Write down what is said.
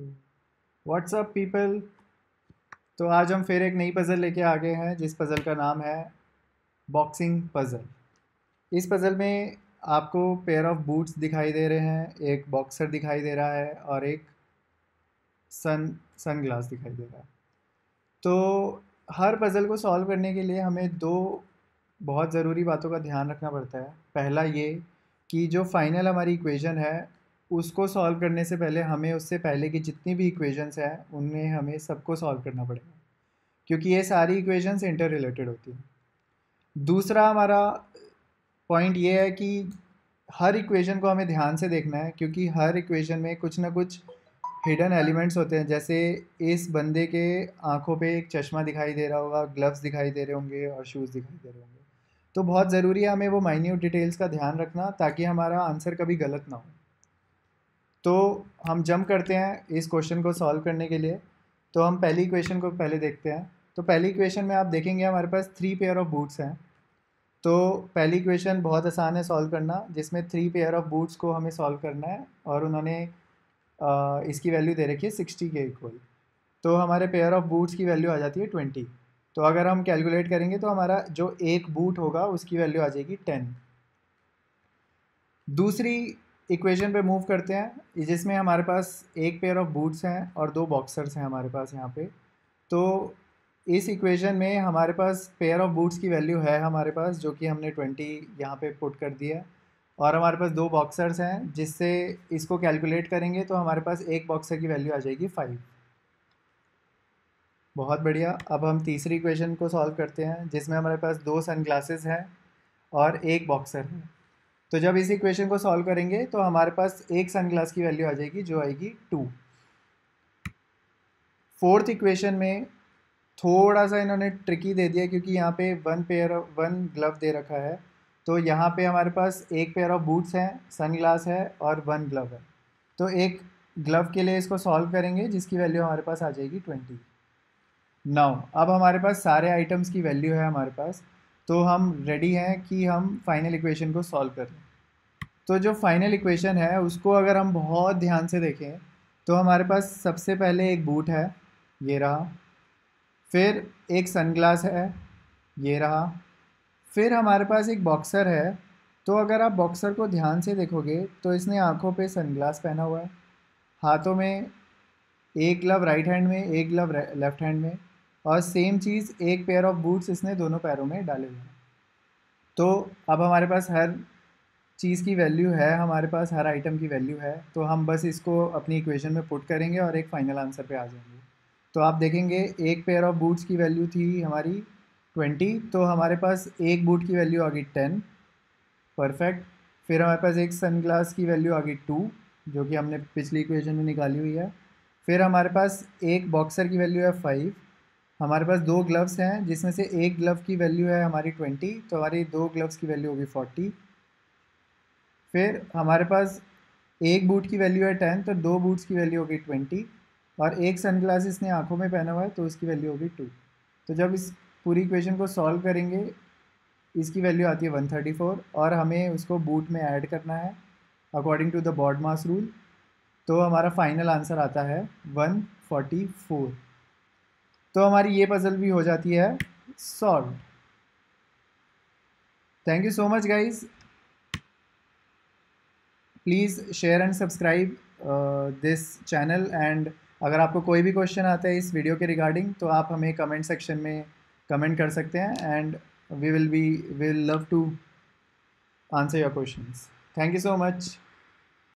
WhatsApp people तो आज हम फिर एक नई पज़ल लेके आ गए हैं, जिस पज़ल का नाम है बॉक्सिंग पज़ल इस पज़ल में आपको पेयर ऑफ़ बूट्स दिखाई दे रहे हैं, एक बॉक्सर दिखाई दे रहा है और एक सन सन ग्लास दिखाई दे रहा है. तो हर पज़ल को सॉल्व करने के लिए हमें दो बहुत ज़रूरी बातों का ध्यान रखना पड़ता है. पहला ये कि जो फाइनल हमारी इक्वेशन है उसको सॉल्व करने से पहले हमें उससे पहले की जितनी भी इक्वेशंस हैं उनमें हमें सबको सॉल्व करना पड़ेगा। क्योंकि ये सारी इक्वेशंस इंटर रिलेटेड होती हैं। दूसरा हमारा पॉइंट ये है कि हर इक्वेशन को हमें ध्यान से देखना है, क्योंकि हर इक्वेशन में कुछ ना कुछ हिडन एलिमेंट्स होते हैं। जैसे इस बंदे के आँखों पे एक चश्मा दिखाई दे रहा होगा ग्लव्स दिखाई दे रहे होंगे और शूज़ दिखाई दे रहे होंगे। तो बहुत ज़रूरी है हमें वो माइन्यूट डिटेल्स का ध्यान रखना, ताकि हमारा आंसर कभी गलत ना हो। तो हम जंप करते हैं इस क्वेश्चन को सॉल्व करने के लिए। तो हम पहली इक्वेशन को पहले देखते हैं। तो पहली इक्वेशन में आप देखेंगे हमारे पास थ्री पेयर ऑफ़ बूट्स हैं। तो पहली इक्वेशन बहुत आसान है सॉल्व करना, जिसमें थ्री पेयर ऑफ़ बूट्स को हमें सॉल्व करना है और उन्होंने इसकी वैल्यू दे रखी है सिक्सटी के इक्वल तो हमारे पेयर ऑफ़ बूट्स की वैल्यू आ जाती है ट्वेंटी तो अगर हम कैलकुलेट करेंगे तो हमारा जो एक बूट होगा उसकी वैल्यू आ जाएगी टेन दूसरी इक्वेशन पे मूव करते हैं, जिसमें हमारे पास एक पेयर ऑफ़ बूट्स हैं और दो बॉक्सर्स हैं हमारे पास यहाँ पे। तो इस इक्वेशन में हमारे पास पेयर ऑफ़ बूट्स की वैल्यू है हमारे पास, जो कि हमने ट्वेंटी यहाँ पे पुट कर दिया और हमारे पास दो बॉक्सर्स हैं, जिससे इसको कैलकुलेट करेंगे तो हमारे पास एक बॉक्सर की वैल्यू आ जाएगी फाइव बहुत बढ़िया। अब हम तीसरी इक्वेशन को सॉल्व करते हैं, जिसमें हमारे पास दो सन ग्लासेस हैं और एक बॉक्सर है। तो जब इस इक्वेशन को सॉल्व करेंगे तो हमारे पास एक सन ग्लास की वैल्यू आ जाएगी, जो आएगी टू फोर्थ इक्वेशन में थोड़ा सा इन्होंने ट्रिकी दे दिया, क्योंकि यहाँ पे वन पेयर वन ग्लव दे रखा है। तो यहाँ पे हमारे पास एक पेयर ऑफ़ बूट्स हैं सन ग्लास है और वन ग्लव है। तो एक ग्लव के लिए इसको सॉल्व करेंगे, जिसकी वैल्यू हमारे पास आ जाएगी ट्वेंटी नौ अब हमारे पास सारे आइटम्स की वैल्यू है हमारे पास। तो हम रेडी हैं कि हम फाइनल इक्वेशन को सॉल्व करें। तो जो फाइनल इक्वेशन है, उसको अगर हम बहुत ध्यान से देखें तो हमारे पास सबसे पहले एक बूट है, ये रहा। फिर एक सनग्लास है, ये रहा। फिर हमारे पास एक बॉक्सर है तो अगर आप बॉक्सर को ध्यान से देखोगे तो इसने आँखों पे सनग्लास पहना हुआ है। हाथों में एक ग्लव राइट हैंड में, एक ग्लव लेफ़्ट हैंड में। और सेम चीज़ एक पेयर ऑफ़ बूट्स इसने दोनों पैरों में डाले हुए हैं। तो अब हमारे पास हर चीज़ की वैल्यू है, हमारे पास हर आइटम की वैल्यू है तो हम बस इसको अपनी इक्वेशन में पुट करेंगे और एक फ़ाइनल आंसर पे आ जाएँगे। तो आप देखेंगे एक पेयर ऑफ़ बूट्स की वैल्यू थी हमारी ट्वेंटी तो हमारे पास एक बूट की वैल्यू आ गई टेन परफेक्ट फिर हमारे पास एक सन ग्लास की वैल्यू आ गई टू जो कि हमने पिछली इक्वेशन में निकाली हुई है। फिर हमारे पास एक बॉक्सर की वैल्यू है फाइव हमारे पास दो ग्लव्स हैं, जिसमें से एक ग्लव की वैल्यू है हमारी ट्वेंटी तो हमारी दो ग्लव्स की वैल्यू होगी फोर्टी फिर हमारे पास एक बूट की वैल्यू है टेन तो दो बूट्स की वैल्यू होगी ट्वेंटी और एक सन ग्लास इसने आँखों में पहना हुआ है तो उसकी वैल्यू होगी टू तो जब इस पूरी इक्वेशन को सॉल्व करेंगे, इसकी वैल्यू आती है वन थर्टी फोर और हमें उसको बूट में ऐड करना है according to the BODMAS rule तो हमारा फाइनल आंसर आता है वन फोर्टी फोर तो हमारी ये पजल भी हो जाती है solve thank you so much guys please share and subscribe this channel and अगर आपको कोई भी क्वेश्चन आता है इस वीडियो के रिगार्डिंग तो आप हमें कमेंट सेक्शन में कमेंट कर सकते हैं। And we will be will love to answer your questions thank you so much